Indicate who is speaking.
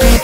Speaker 1: Thank you.